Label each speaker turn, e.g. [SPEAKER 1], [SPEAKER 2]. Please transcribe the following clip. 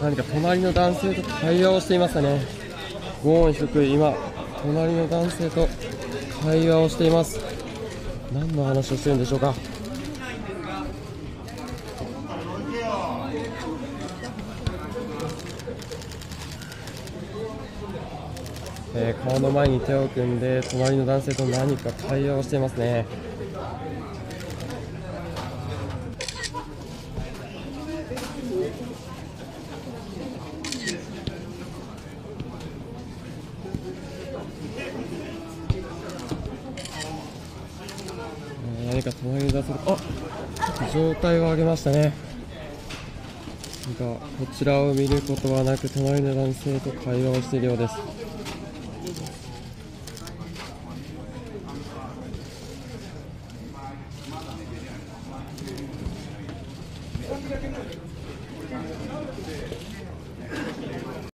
[SPEAKER 1] 何か隣の男性と会話をしていましたね。ゴーン被告今隣の男性と会話をしています。何の話をしてるんでしょうか。えー顔の前に手を組んで隣の男性と何か会話をしていますね。何か隣の男性とあちょっと状態を上げましたね。なんかこちらを見ることはなく隣の男性と会話をしているようです。